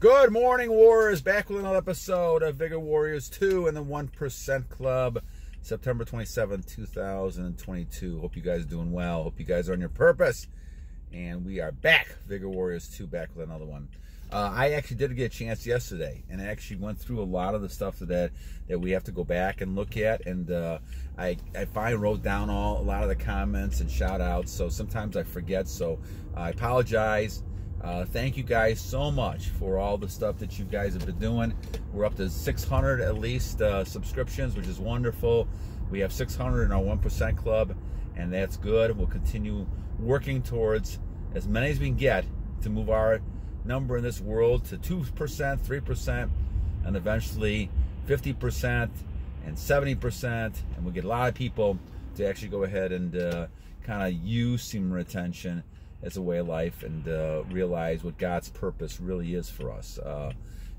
Good morning, Warriors. Back with another episode of Vigor Warriors 2 and the 1% Club, September 27, 2022. Hope you guys doing well. Hope you guys are on your purpose. And we are back, Vigor Warriors 2, back with another one. Uh, I actually did get a chance yesterday, and I actually went through a lot of the stuff that that we have to go back and look at. And uh, I, I finally wrote down all a lot of the comments and shout outs. So sometimes I forget. So I apologize. Uh, thank you guys so much for all the stuff that you guys have been doing. We're up to 600 at least uh, subscriptions, which is wonderful. We have 600 in our 1% club, and that's good. We'll continue working towards as many as we can get to move our number in this world to 2%, 3%, and eventually 50% and 70%. And we'll get a lot of people to actually go ahead and uh, kind of use semen retention as a way of life and uh, realize what God's purpose really is for us. Uh,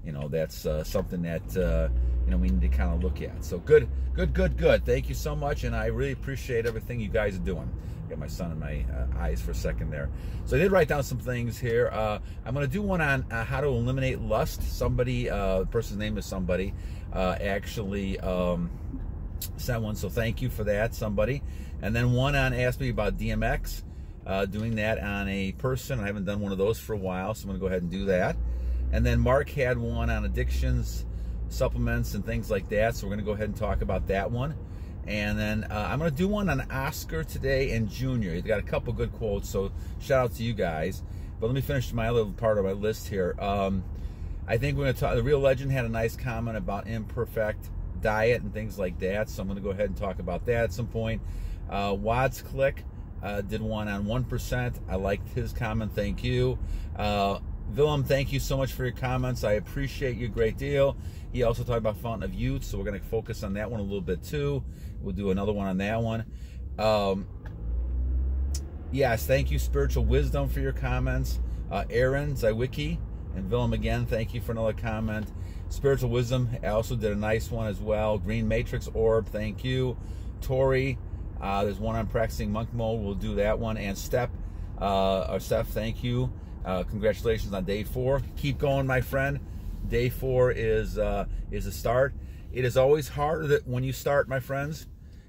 you know, that's uh, something that uh, you know we need to kind of look at. So good, good, good, good. Thank you so much, and I really appreciate everything you guys are doing. Got my son in my uh, eyes for a second there. So I did write down some things here. Uh, I'm going to do one on how to eliminate lust. Somebody, the person's name is somebody, actually. Um, sent one, so thank you for that, somebody. And then one on asked me about DMX uh, doing that on a person. I haven't done one of those for a while, so I'm going to go ahead and do that. And then Mark had one on addictions, supplements, and things like that. So we're going to go ahead and talk about that one. And then uh, I'm going to do one on Oscar today and Junior. He's got a couple good quotes, so shout out to you guys. But let me finish my little part of my list here. Um, I think we're going to talk. The Real Legend had a nice comment about imperfect diet and things like that. So I'm going to go ahead and talk about that at some point. Uh, Wads Click uh, did one on 1%. I liked his comment. Thank you. Uh, Willem, thank you so much for your comments. I appreciate you a great deal. He also talked about Fountain of Youth, so we're going to focus on that one a little bit too. We'll do another one on that one. Um, yes, thank you, Spiritual Wisdom, for your comments. Uh, Aaron, Zywicki, and Willem again, thank you for another comment. Spiritual Wisdom, I also did a nice one as well. Green Matrix Orb, thank you. Tori, uh, there's one on practicing monk mode. We'll do that one. And Step, uh, or Steph, thank you. Uh, congratulations on day four. Keep going, my friend. Day four is uh, is a start. It is always harder that when you start, my friends,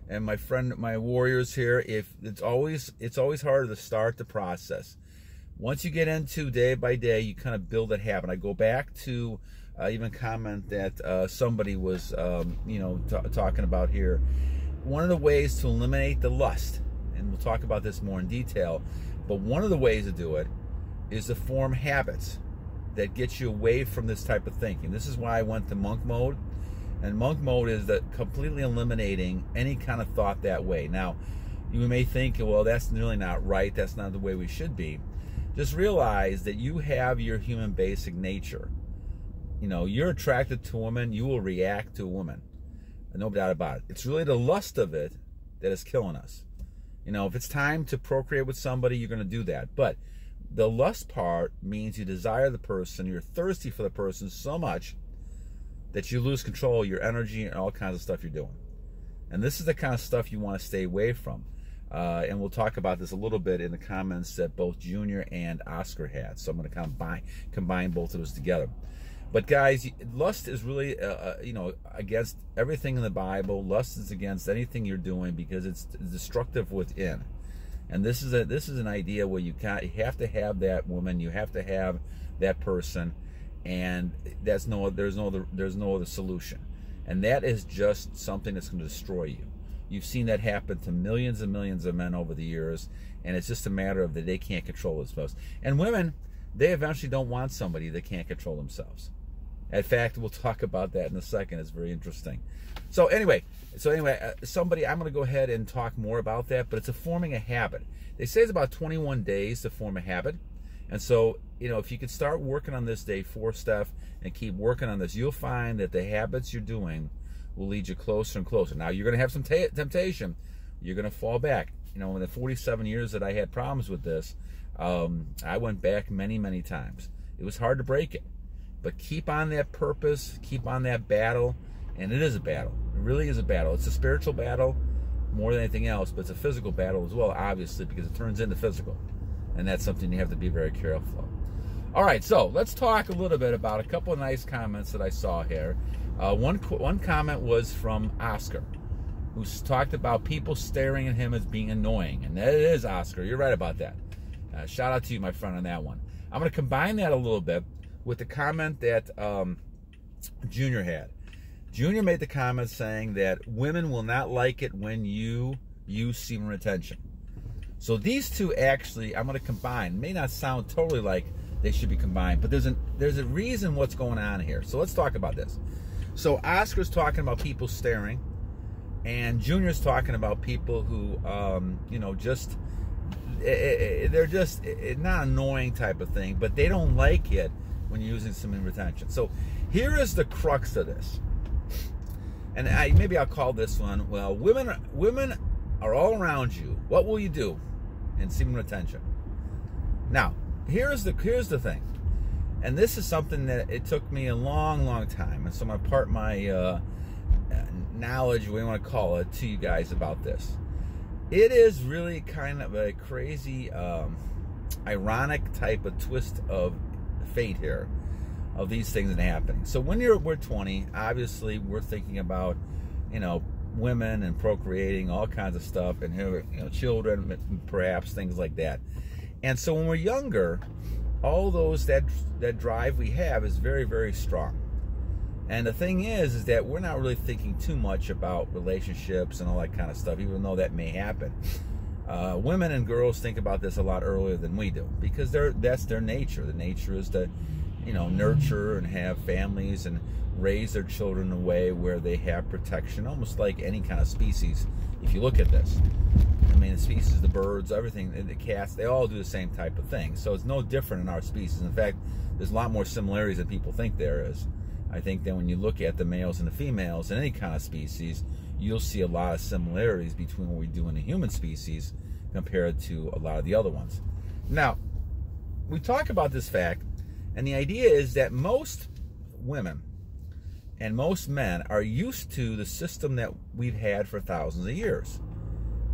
and my friend, my warriors here. If it's always it's always harder to start the process. Once you get into day by day, you kind of build that habit. I go back to uh, even comment that uh, somebody was, um, you know, talking about here one of the ways to eliminate the lust, and we'll talk about this more in detail, but one of the ways to do it is to form habits that get you away from this type of thinking. This is why I went to monk mode. And monk mode is that completely eliminating any kind of thought that way. Now, you may think, well, that's really not right. That's not the way we should be. Just realize that you have your human basic nature. You know, you're attracted to a woman, you will react to a woman no doubt about it. It's really the lust of it that is killing us. You know, if it's time to procreate with somebody, you're going to do that. But the lust part means you desire the person, you're thirsty for the person so much that you lose control your energy and all kinds of stuff you're doing. And this is the kind of stuff you want to stay away from. Uh, and we'll talk about this a little bit in the comments that both Junior and Oscar had. So I'm going to combine combine both of those together. But guys, lust is really, uh, uh, you know, against everything in the Bible. Lust is against anything you're doing because it's destructive within. And this is a this is an idea where you can't you have to have that woman, you have to have that person, and that's no there's no other there's no other solution. And that is just something that's going to destroy you. You've seen that happen to millions and millions of men over the years, and it's just a matter of that they can't control themselves. And women, they eventually don't want somebody that can't control themselves. In fact, we'll talk about that in a second. It's very interesting. So anyway, so anyway, uh, somebody, I'm going to go ahead and talk more about that, but it's a forming a habit. They say it's about 21 days to form a habit. And so, you know, if you could start working on this day four stuff and keep working on this, you'll find that the habits you're doing will lead you closer and closer. Now, you're going to have some temptation. You're going to fall back. You know, in the 47 years that I had problems with this, um, I went back many, many times. It was hard to break it. But keep on that purpose, keep on that battle, and it is a battle. It really is a battle. It's a spiritual battle more than anything else, but it's a physical battle as well, obviously, because it turns into physical. And that's something you have to be very careful of. All right, so let's talk a little bit about a couple of nice comments that I saw here. Uh, one one comment was from Oscar, who talked about people staring at him as being annoying, and that is Oscar. You're right about that. Uh, shout out to you, my friend, on that one. I'm going to combine that a little bit with the comment that um, Junior had. Junior made the comment saying that women will not like it when you use semen retention. So these two actually, I'm going to combine. May not sound totally like they should be combined, but there's a there's a reason what's going on here. So let's talk about this. So Oscar's talking about people staring, and Junior's talking about people who, um, you know, just eh, eh, eh, they're just not annoying type of thing, but they don't like it when you're using semen retention. So here is the crux of this, and I, maybe I'll call this one. Well, women women are all around you. What will you do in semen retention? Now, here's the here's the thing, and this is something that it took me a long, long time, and so I'm gonna part my uh, knowledge, you want to call it, to you guys about this. It is really kind of a crazy, um, ironic type of twist of fate here of these things happening. So when you're we're 20, obviously we're thinking about, you know, women and procreating, all kinds of stuff, and you know, children, perhaps things like that. And so when we're younger, all those that that drive we have is very very strong. And the thing is, is that we're not really thinking too much about relationships and all that kind of stuff, even though that may happen. Uh, women and girls think about this a lot earlier than we do because they're that's their nature. The nature is to, you know, nurture and have families and raise their children in a way where they have protection, almost like any kind of species. If you look at this, I mean, the species, the birds, everything, the cats, they all do the same type of thing. So it's no different in our species. In fact, there's a lot more similarities than people think there is. I think that when you look at the males and the females in any kind of species, you'll see a lot of similarities between what we do in the human species compared to a lot of the other ones. Now, we talk about this fact, and the idea is that most women and most men are used to the system that we've had for thousands of years.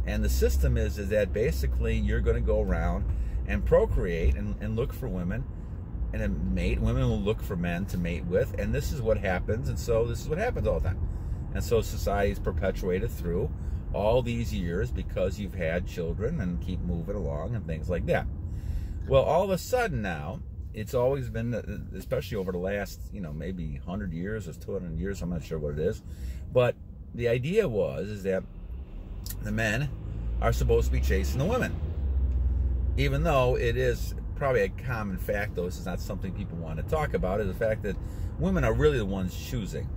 And the system is, is that basically you're going to go around and procreate and, and look for women and mate. Women will look for men to mate with, and this is what happens. And so this is what happens all the time. And so society is perpetuated through all these years because you've had children and keep moving along and things like that. Well, all of a sudden now, it's always been, especially over the last, you know, maybe 100 years or 200 years, I'm not sure what it is. But the idea was is that the men are supposed to be chasing the women. Even though it is probably a common fact, though, this is not something people want to talk about, is the fact that women are really the ones choosing.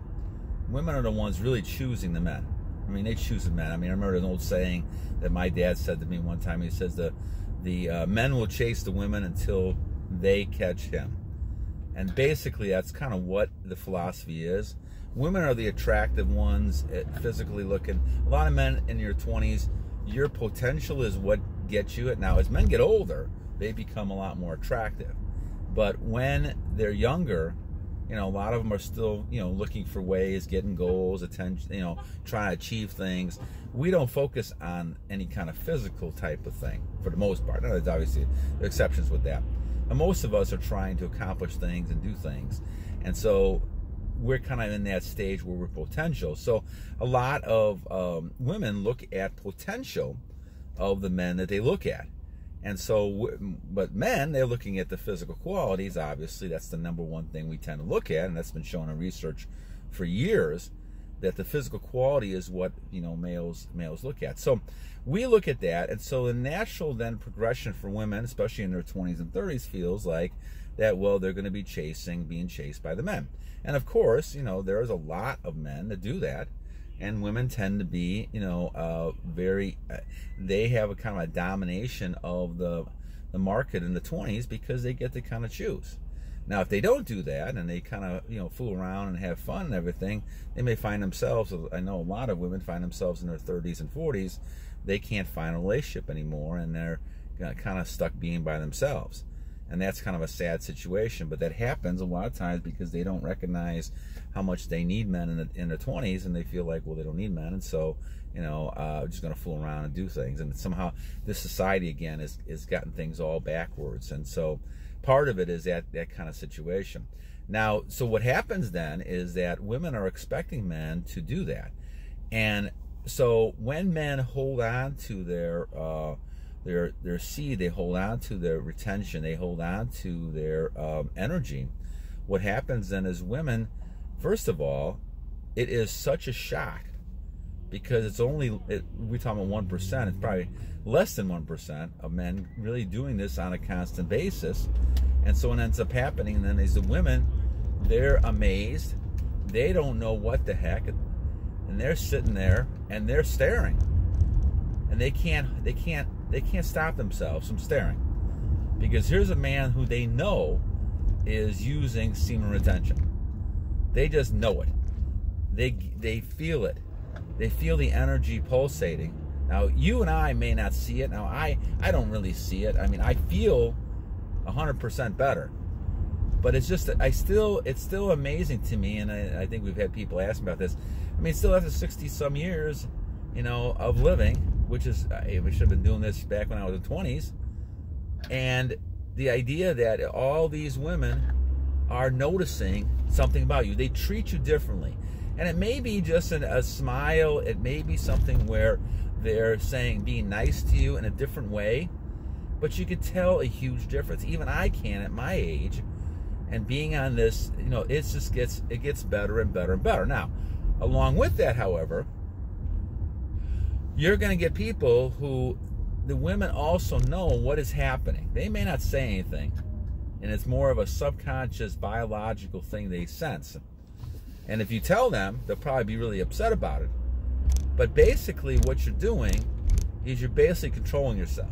Women are the ones really choosing the men. I mean, they choose the men. I mean, I remember an old saying that my dad said to me one time. He says the the uh, men will chase the women until they catch him. And basically, that's kind of what the philosophy is. Women are the attractive ones, eh, physically looking. A lot of men in your 20s, your potential is what gets you it. Now, as men get older, they become a lot more attractive. But when they're younger, you know, a lot of them are still, you know, looking for ways, getting goals, attention, you know, trying to achieve things. We don't focus on any kind of physical type of thing for the most part. Now, there's obviously exceptions with that. And most of us are trying to accomplish things and do things. And so we're kind of in that stage where we're potential. So a lot of um, women look at potential of the men that they look at. And so, but men, they're looking at the physical qualities. Obviously, that's the number one thing we tend to look at, and that's been shown in research for years that the physical quality is what you know males males look at. So we look at that, and so the natural then progression for women, especially in their 20s and 30s, feels like that. Well, they're going to be chasing, being chased by the men, and of course, you know there's a lot of men that do that and women tend to be, you know, uh, very. Uh, they have a kind of a domination of the the market in the 20s because they get to kind of choose. Now, if they don't do that and they kind of, you know, fool around and have fun and everything, they may find themselves. I know a lot of women find themselves in their 30s and 40s. They can't find a relationship anymore, and they're kind of stuck being by themselves and that's kind of a sad situation. But that happens a lot of times because they don't recognize how much they need men in, the, in their 20s, and they feel like, well, they don't need men, and so you know, uh, just going to fool around and do things. And somehow this society again has, gotten things all backwards. And so part of it is that that kind of situation. Now, so what happens then is that women are expecting men to do that, and so when men hold on to their uh, their their seed, they hold on to their retention, they hold on to their um, energy. What happens then is women, first of all, it is such a shock because it's only it, we're talking about one percent. It's probably less than one percent of men really doing this on a constant basis, and so what ends up happening then is the women, they're amazed, they don't know what the heck, and they're sitting there and they're staring, and they can't they can't they can't stop themselves from staring, because here's a man who they know is using semen retention. They just know it. They they feel it. They feel the energy pulsating. Now you and I may not see it. Now I I don't really see it. I mean I feel 100% better. But it's just I still it's still amazing to me, and I, I think we've had people ask about this. I mean, still after 60 some years, you know, of living, which is uh, I we should have been doing this back when I was in 20s, and the idea that all these women are noticing something about you. They treat you differently. And it may be just an, a smile, it may be something where they're saying being nice to you in a different way, but you could tell a huge difference. Even I can at my age. And being on this, you know, it just gets it gets better and better and better. Now, along with that, however, you're going to get people who the women also know what is happening. They may not say anything, and it's more of a subconscious biological thing they sense. And if you tell them, they'll probably be really upset about it. But basically, what you're doing is you're basically controlling yourself.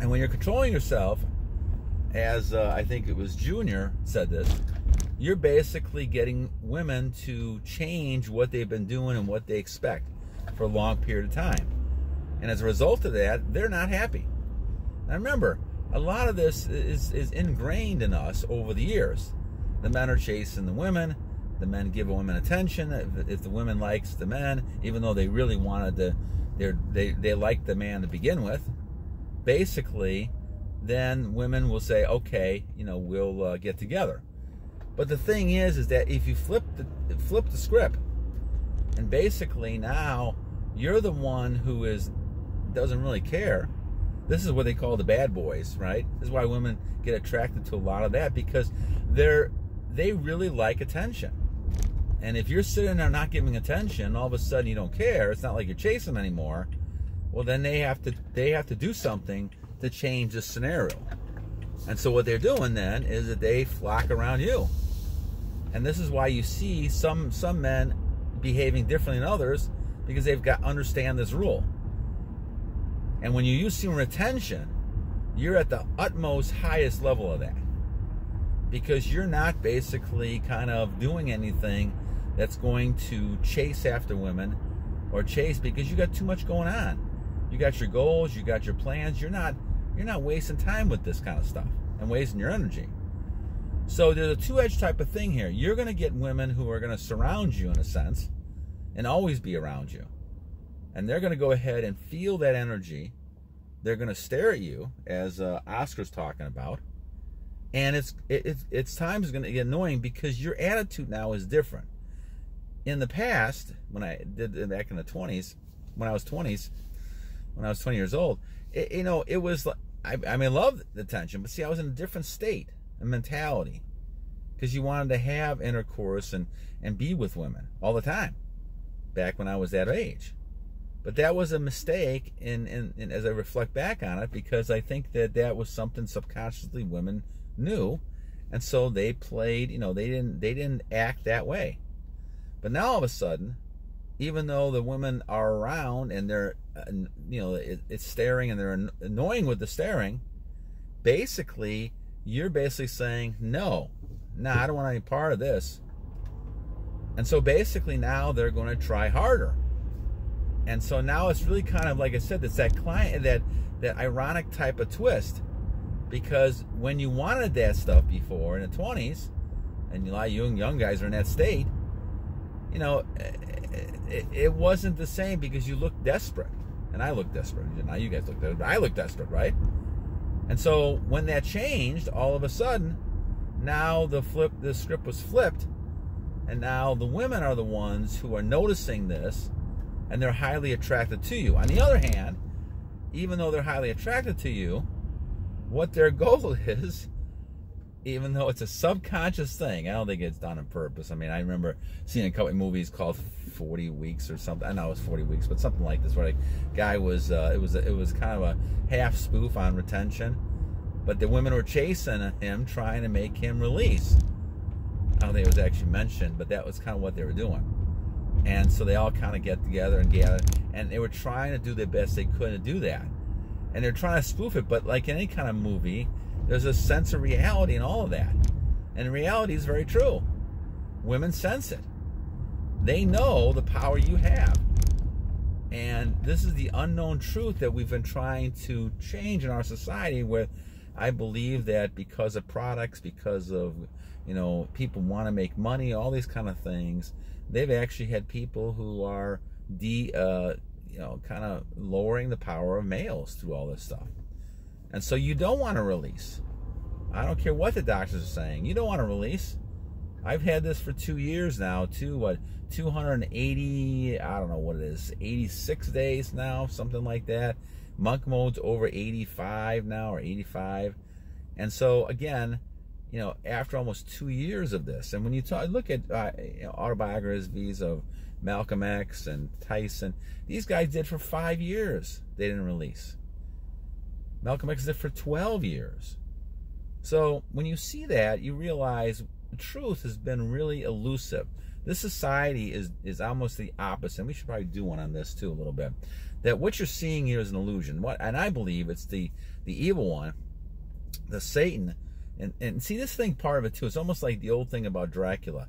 And when you're controlling yourself, as uh, I think it was Junior said this, you're basically getting women to change what they've been doing and what they expect for a long period of time. And as a result of that, they're not happy. Now remember, a lot of this is, is ingrained in us over the years. The men are chasing the women. The men give women attention. If, if the women likes the men, even though they really wanted to, they they like the man to begin with. Basically, then women will say, "Okay, you know, we'll uh, get together." But the thing is, is that if you flip the flip the script, and basically now you're the one who is doesn't really care. This is what they call the bad boys, right? This is why women get attracted to a lot of that because they're they really like attention. And if you're sitting there not giving attention, all of a sudden you don't care. It's not like you're chasing anymore. Well, then they have to they have to do something to change the scenario. And so what they're doing then is that they flock around you. And this is why you see some some men behaving differently than others because they've got to understand this rule. And when you use semen retention, you're at the utmost highest level of that because you're not basically kind of doing anything that's going to chase after women or chase because you got too much going on. You got your goals, you got your plans. You're not you're not wasting time with this kind of stuff and wasting your energy. So there's a two-edged type of thing here. You're going to get women who are going to surround you in a sense and always be around you. And they're going to go ahead and feel that energy. They're going to stare at you as uh, Oscar's talking about and it's it, it's time is going to get annoying because your attitude now is different. In the past, when I did back in the twenties, when I was twenties, when I was twenty years old, it, you know, it was like I, I mean, I love the tension, but see, I was in a different state, a mentality, because you wanted to have intercourse and and be with women all the time, back when I was that age. But that was a mistake, in, in as I reflect back on it, because I think that that was something subconsciously women knew and so they played you know they didn't they didn't act that way but now all of a sudden even though the women are around and they're uh, you know it, it's staring and they're annoying with the staring basically you're basically saying no no nah, i don't want any part of this and so basically now they're going to try harder and so now it's really kind of like i said it's that client that that ironic type of twist because when you wanted that stuff before in the 20s, and a lot of young, young guys are in that state, you know, it, it wasn't the same because you looked desperate. And I looked desperate. Now you guys look desperate. I look desperate, right? And so when that changed, all of a sudden, now the flip the script was flipped, and now the women are the ones who are noticing this and they're highly attracted to you. On the other hand, even though they're highly attracted to you, what their goal is, even though it's a subconscious thing, I don't think it's done on purpose. I mean, I remember seeing a couple of movies called 40 Weeks or something. I know it was 40 Weeks, but something like this, where a guy was, uh, it was, it was kind of a half spoof on retention, but the women were chasing him, trying to make him release. I don't think it was actually mentioned, but that was kind of what they were doing. And so they all kind of get together and gather, and they were trying to do the best they could to do that. And they're trying to spoof it, but like any kind of movie, there's a sense of reality in all of that. And reality is very true. Women sense it. They know the power you have. And this is the unknown truth that we've been trying to change in our society where I believe that because of products, because of, you know, people want to make money, all these kind of things, they've actually had people who are de, uh, you know, kind of lowering the power of males through all this stuff. And so you don't want to release. I don't care what the doctors are saying. You don't want to release. I've had this for two years now, too. What, 280, I don't know what it is, 86 days now, something like that. Monk mode's over 85 now or 85. And so, again, you know, after almost two years of this, and when you talk, look at uh, you know, autobiographies of Malcolm X and Tyson, these guys did for five years. They didn't release. Malcolm X did for 12 years. So when you see that, you realize the truth has been really elusive. This society is is almost the opposite. And we should probably do one on this too a little bit. That what you're seeing here is an illusion. What and I believe it's the the evil one, the Satan. And and see this thing part of it too. It's almost like the old thing about Dracula.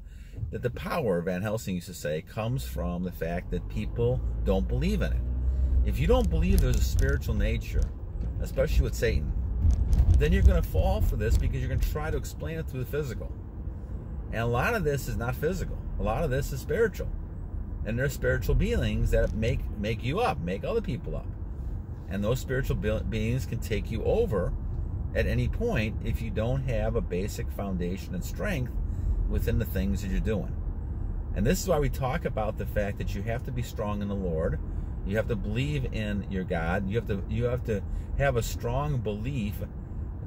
That the power, Van Helsing used to say, comes from the fact that people don't believe in it. If you don't believe there's a spiritual nature, especially with Satan, then you're going to fall for this because you're going to try to explain it through the physical. And a lot of this is not physical. A lot of this is spiritual. And there's spiritual beings that make make you up, make other people up. And those spiritual beings can take you over at any point if you don't have a basic foundation and strength within the things that you're doing. And this is why we talk about the fact that you have to be strong in the Lord. You have to believe in your God. You have to you have to have a strong belief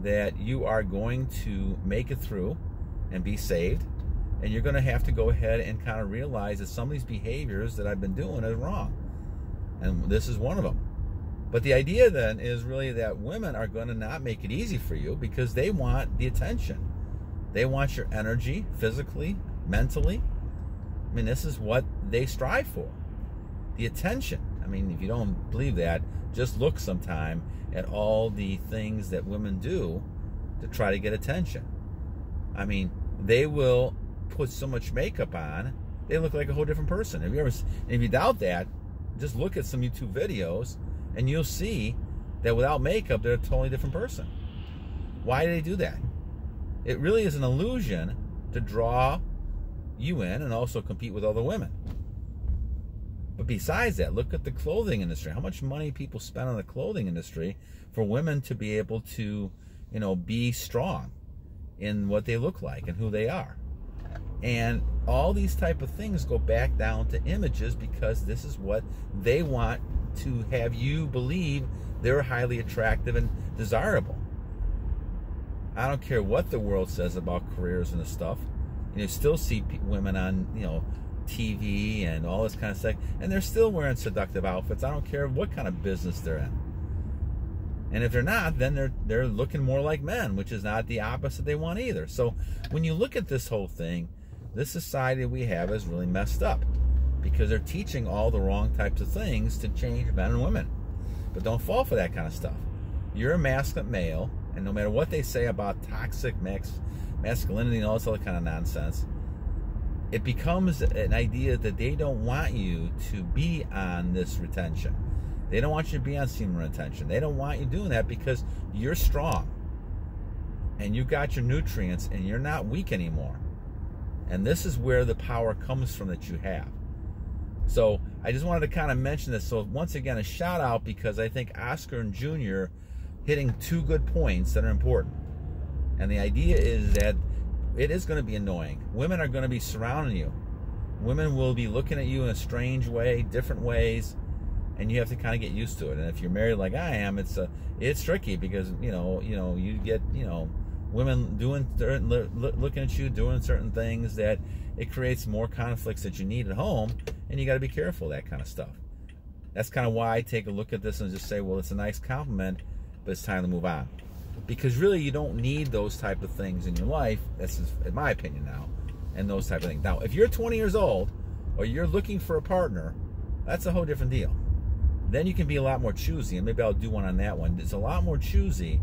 that you are going to make it through and be saved. And you're going to have to go ahead and kind of realize that some of these behaviors that I've been doing is wrong. And this is one of them. But the idea then is really that women are going to not make it easy for you because they want the attention. They want your energy, physically, mentally. I mean, this is what they strive for the attention. I mean, if you don't believe that, just look sometime at all the things that women do to try to get attention. I mean, they will put so much makeup on, they look like a whole different person. If you ever, if you doubt that, just look at some YouTube videos, and you'll see that without makeup, they're a totally different person. Why do they do that? It really is an illusion to draw you in and also compete with other women. But besides that, look at the clothing industry. How much money people spend on the clothing industry for women to be able to, you know, be strong in what they look like and who they are. And all these type of things go back down to images because this is what they want to have you believe they're highly attractive and desirable. I don't care what the world says about careers and stuff. You still see women on, you know, TV and all this kind of stuff, and they're still wearing seductive outfits. I don't care what kind of business they're in. And if they're not, then they're they're looking more like men, which is not the opposite they want either. So when you look at this whole thing, this society we have is really messed up because they're teaching all the wrong types of things to change men and women. But don't fall for that kind of stuff. You're a masculine male, and no matter what they say about toxic max, masculinity and all this other kind of nonsense, it becomes an idea that they don't want you to be on this retention. They don't want you to be on semen retention. They don't want you doing that because you're strong and you got your nutrients and you're not weak anymore. And this is where the power comes from that you have. So I just wanted to kind of mention this. So once again, a shout out because I think Oscar and Junior hitting two good points that are important. And the idea is that it is going to be annoying. Women are going to be surrounding you. Women will be looking at you in a strange way, different ways, and you have to kind of get used to it. And if you're married like I am, it's a it's tricky because you know you know you get you know women doing certain, looking at you doing certain things that it creates more conflicts that you need at home, and you got to be careful that kind of stuff. That's kind of why I take a look at this and just say, well, it's a nice compliment, but it's time to move on. Because really you don't need those type of things in your life that's is in my opinion now and those type of things. Now if you're 20 years old or you're looking for a partner that's a whole different deal. Then you can be a lot more choosy and maybe i'll do one on that one. It's a lot more choosy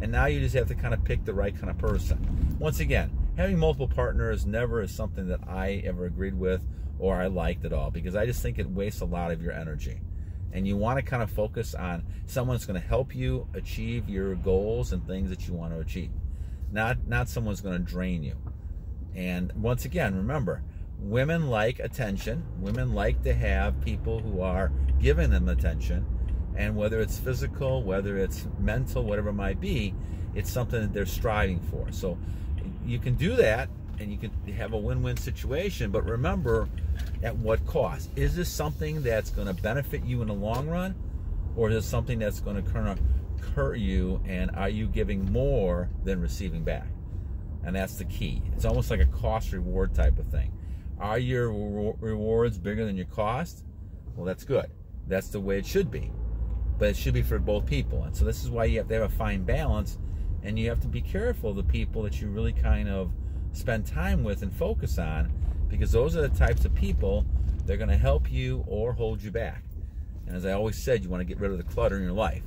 and now you just have to kind of pick the right kind of person. Once again having multiple partners never is something that i ever agreed with or i liked at all because i just think it wastes a lot of your energy. And you want to kind of focus on someone that's going to help you achieve your goals and things that you want to achieve. Not not someone's going to drain you. And once again remember women like attention. Women like to have people who are giving them attention and whether it's physical whether it's mental whatever it might be it's something that they're striving for. So you can do that and you can have a win-win situation but remember at what cost? Is this something that's going to benefit you in the long run or is it something that's going to hurt you and are you giving more than receiving back? And that's the key. It's almost like a cost reward type of thing. Are your rewards bigger than your cost? Well that's good. That's the way it should be but it should be for both people and so this is why you have to have a fine balance and you have to be careful of the people that you really kind of spend time with and focus on because those are the types of people they're going to help you or hold you back. And as I always said, you want to get rid of the clutter in your life.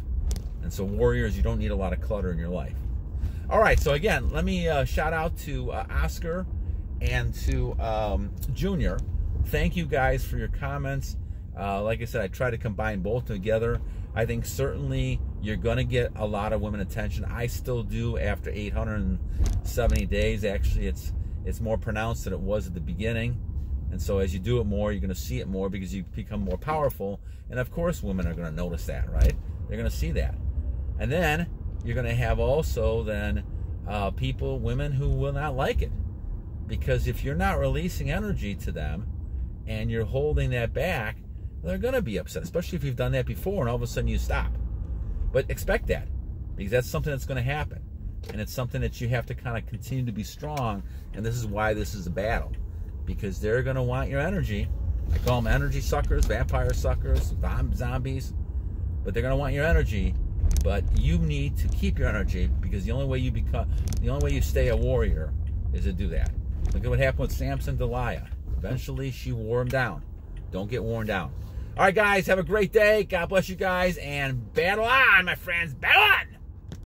And so, warriors, you don't need a lot of clutter in your life. All right, so again, let me uh, shout out to uh, Oscar and to um, Junior. Thank you guys for your comments. Uh, like I said, I try to combine both together. I think certainly you're going to get a lot of women attention. I still do after 870 days. Actually, it's it's more pronounced than it was at the beginning. And so as you do it more, you're going to see it more because you become more powerful. And of course, women are going to notice that, right? They're going to see that. And then you're going to have also then uh, people, women who will not like it. Because if you're not releasing energy to them and you're holding that back, they're going to be upset, especially if you've done that before and all of a sudden you stop. But expect that because that's something that's going to happen. And it's something that you have to kind of continue to be strong. And this is why this is a battle because they're going to want your energy. I call them energy suckers, vampire suckers, zombies, but they're going to want your energy. But you need to keep your energy because the only way you become, the only way you stay a warrior is to do that. Look at what happened with Samson Delilah. Eventually, she wore him down. Don't get worn down. All right, guys, have a great day. God bless you guys, and battle on, my friends. Battle on!